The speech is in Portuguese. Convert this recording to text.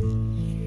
Música